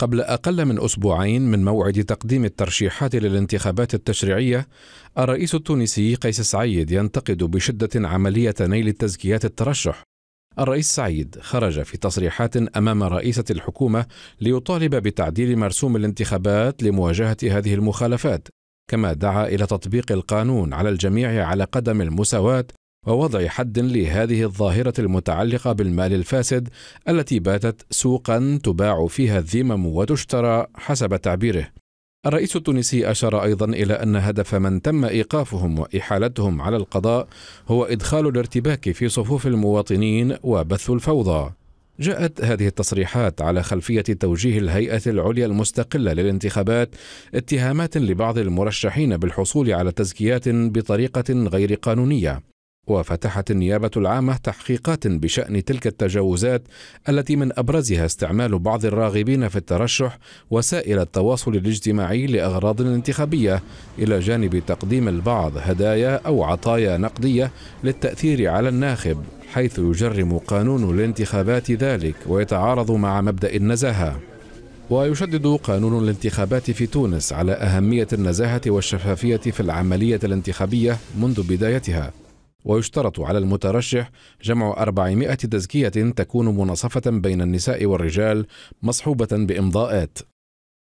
قبل أقل من أسبوعين من موعد تقديم الترشيحات للانتخابات التشريعية الرئيس التونسي قيس سعيد ينتقد بشدة عملية نيل التزكيات الترشح. الرئيس سعيد خرج في تصريحات أمام رئيسة الحكومة ليطالب بتعديل مرسوم الانتخابات لمواجهة هذه المخالفات كما دعا إلى تطبيق القانون على الجميع على قدم المساواة ووضع حد لهذه الظاهرة المتعلقة بالمال الفاسد التي باتت سوقا تباع فيها الذمم وتشترى حسب تعبيره الرئيس التونسي أشار أيضا إلى أن هدف من تم إيقافهم وإحالتهم على القضاء هو إدخال الارتباك في صفوف المواطنين وبث الفوضى. جاءت هذه التصريحات على خلفية توجيه الهيئة العليا المستقلة للانتخابات اتهامات لبعض المرشحين بالحصول على تزكيات بطريقة غير قانونية. وفتحت النيابة العامة تحقيقات بشأن تلك التجاوزات التي من أبرزها استعمال بعض الراغبين في الترشح وسائل التواصل الاجتماعي لأغراض انتخابية إلى جانب تقديم البعض هدايا أو عطايا نقدية للتأثير على الناخب حيث يجرم قانون الانتخابات ذلك ويتعارض مع مبدأ النزاهة. ويشدد قانون الانتخابات في تونس على أهمية النزاهة والشفافية في العملية الانتخابية منذ بدايتها. ويشترط على المترشح جمع 400 تزكية تكون مناصفة بين النساء والرجال مصحوبة بإمضاءات.